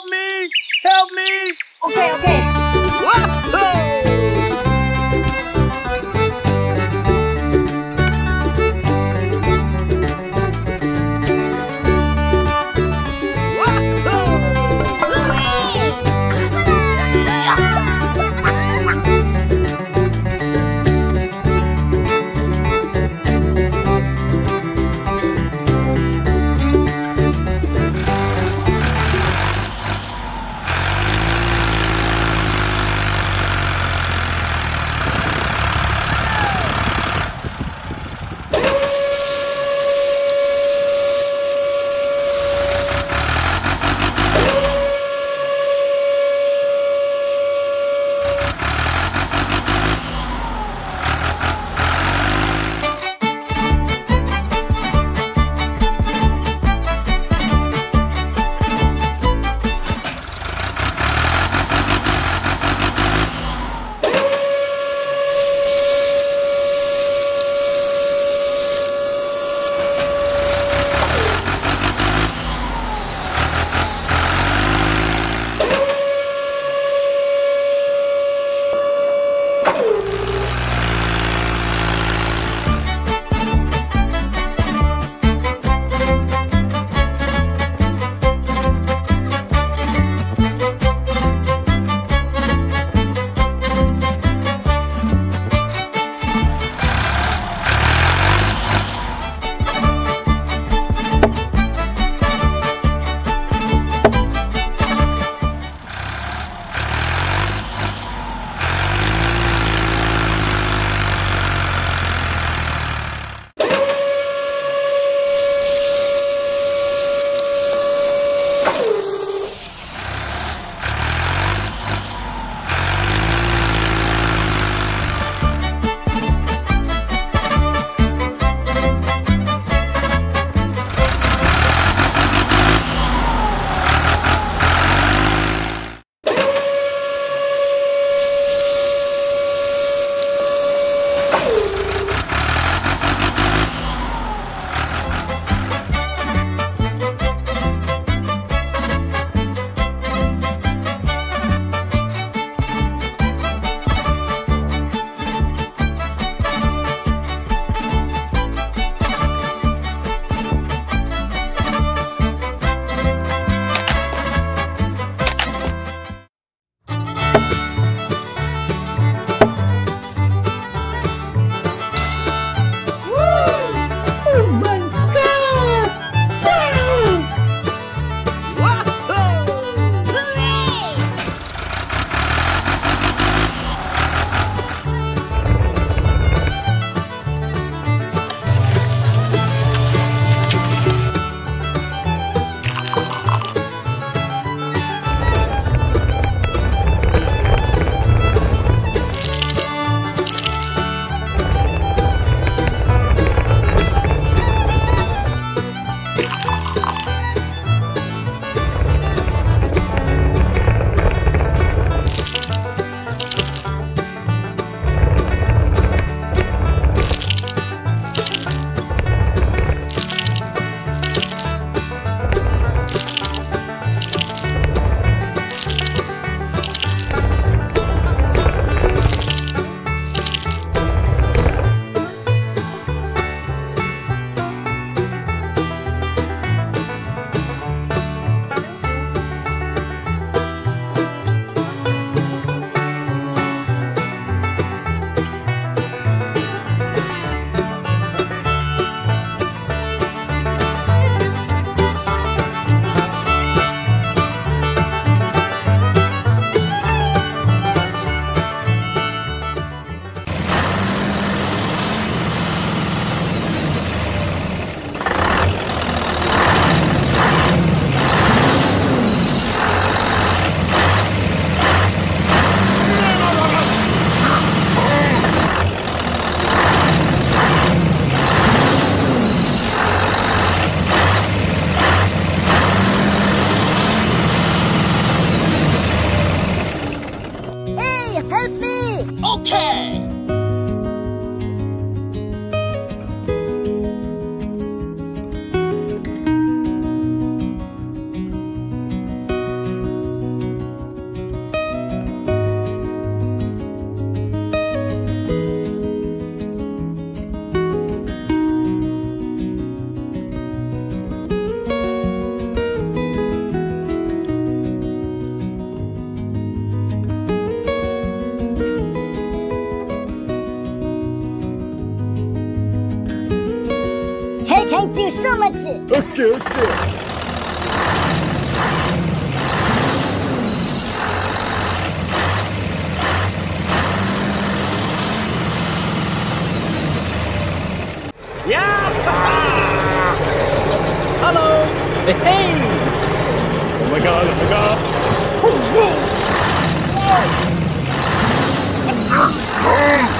Help me! Help me! Okay, okay. So much. Okay, okay. Hello. Hey. Oh my god, oh my god. Okay,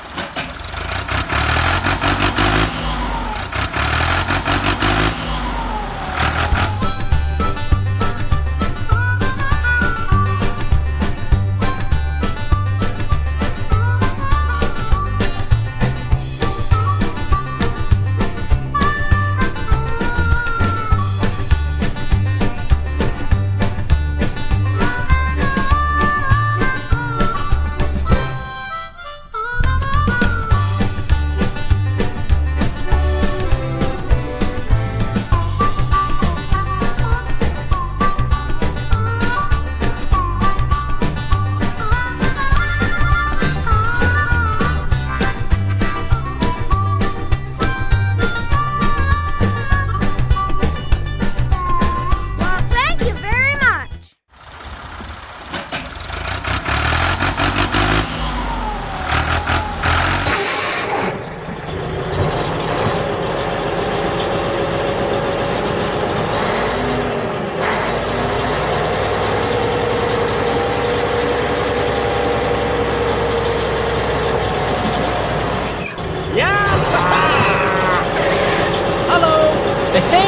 Hey.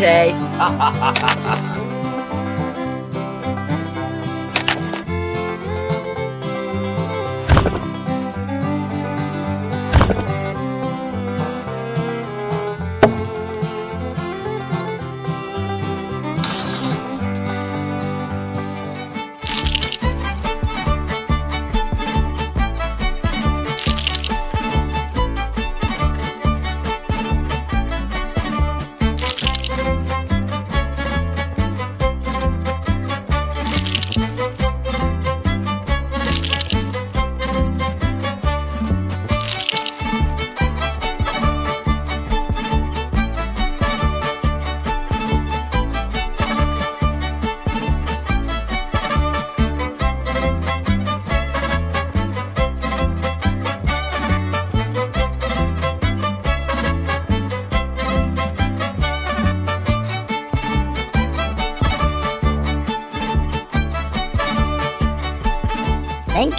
Me!